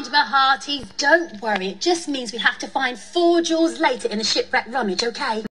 mind, my hearties. Don't worry. It just means we have to find four jewels later in the shipwreck rummage, okay?